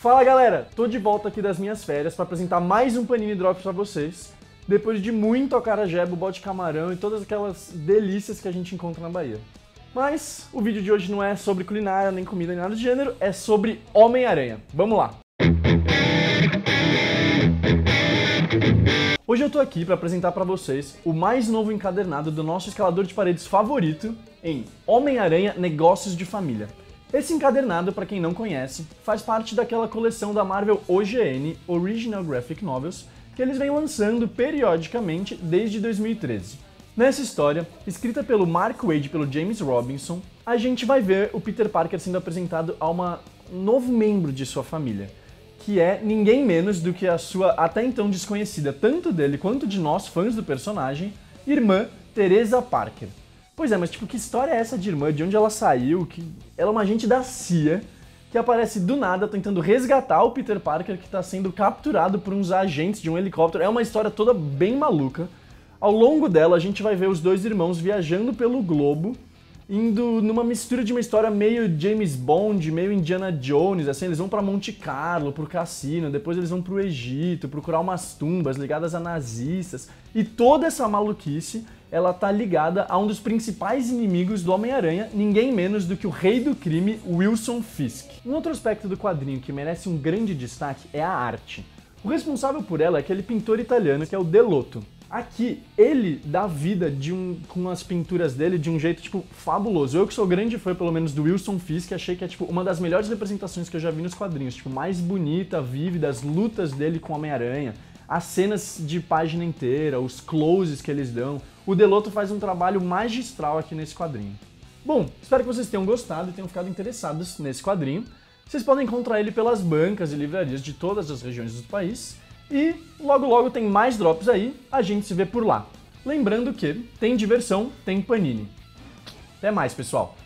Fala galera, tô de volta aqui das minhas férias para apresentar mais um Panini Drops para vocês, depois de muito acarajé, bobó de camarão e todas aquelas delícias que a gente encontra na Bahia. Mas o vídeo de hoje não é sobre culinária, nem comida, nem nada do gênero, é sobre Homem-Aranha. Vamos lá! Hoje eu tô aqui para apresentar para vocês o mais novo encadernado do nosso escalador de paredes favorito em Homem-Aranha Negócios de Família. Esse encadernado, para quem não conhece, faz parte daquela coleção da Marvel OGN, Original Graphic Novels, que eles vêm lançando periodicamente desde 2013. Nessa história, escrita pelo Mark Wade e pelo James Robinson, a gente vai ver o Peter Parker sendo apresentado a uma, um novo membro de sua família, que é ninguém menos do que a sua até então desconhecida, tanto dele quanto de nós, fãs do personagem, irmã Teresa Parker. Pois é, mas tipo, que história é essa de irmã? De onde ela saiu? Que ela é uma agente da CIA que aparece do nada tentando resgatar o Peter Parker que está sendo capturado por uns agentes de um helicóptero. É uma história toda bem maluca. Ao longo dela, a gente vai ver os dois irmãos viajando pelo globo, indo numa mistura de uma história meio James Bond, meio Indiana Jones, assim, eles vão para Monte Carlo, pro cassino, depois eles vão pro Egito, procurar umas tumbas ligadas a nazistas, e toda essa maluquice ela tá ligada a um dos principais inimigos do Homem-Aranha, ninguém menos do que o rei do crime, Wilson Fisk. Um outro aspecto do quadrinho que merece um grande destaque é a arte. O responsável por ela é aquele pintor italiano que é o Delotto. Aqui, ele dá vida de um, com as pinturas dele de um jeito, tipo, fabuloso. Eu que sou grande fã, pelo menos, do Wilson Fisk, achei que é, tipo, uma das melhores representações que eu já vi nos quadrinhos. Tipo, mais bonita, vívida, as lutas dele com o Homem-Aranha, as cenas de página inteira, os closes que eles dão. O Delotto faz um trabalho magistral aqui nesse quadrinho. Bom, espero que vocês tenham gostado e tenham ficado interessados nesse quadrinho. Vocês podem encontrar ele pelas bancas e livrarias de todas as regiões do país. E logo logo tem mais drops aí, a gente se vê por lá. Lembrando que tem diversão, tem panini. Até mais, pessoal!